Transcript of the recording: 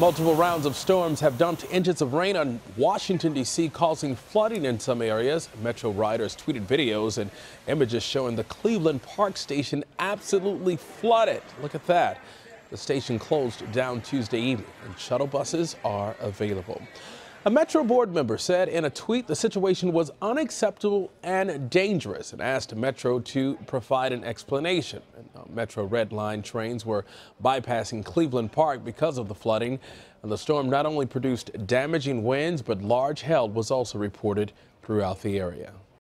Multiple rounds of storms have dumped inches of rain on Washington, D.C., causing flooding in some areas. Metro riders tweeted videos and images showing the Cleveland Park station absolutely flooded. Look at that. The station closed down Tuesday evening, and shuttle buses are available. A Metro board member said in a tweet the situation was unacceptable and dangerous and asked Metro to provide an explanation. Metro Red Line trains were bypassing Cleveland Park because of the flooding. And the storm not only produced damaging winds, but large hail was also reported throughout the area.